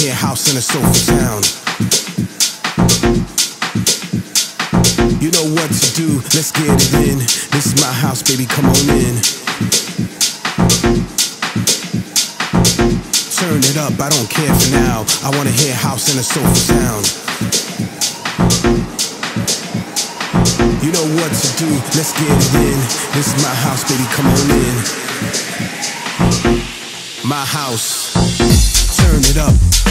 hear house and a sofa sound. You know what to do, let's get it in. This is my house, baby, come on in. Turn it up, I don't care for now. I wanna hear house and a sofa sound. You know what to do, let's get it in. This is my house, baby, come on in. My house, turn it up.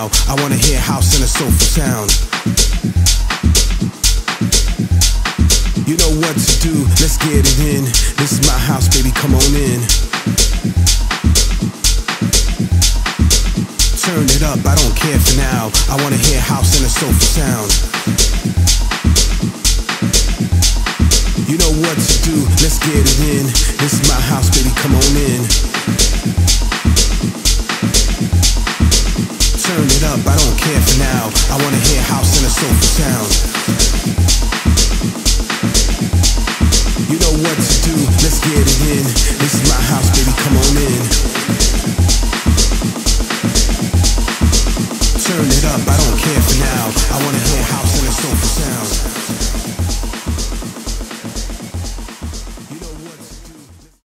Now. I wanna hear house and a sofa sound. You know what to do, let's get it in. This is my house, baby, come on in. Turn it up, I don't care for now. I wanna hear house and a sofa sound. You know what to do, let's get it in. This is my house, baby, come on in. It up, I don't care for now. I wanna hear house and a sofa sound. You know what to do, let's get it in. This is my house, baby, come on in. Turn it up, I don't care for now. I wanna hear house and a sofa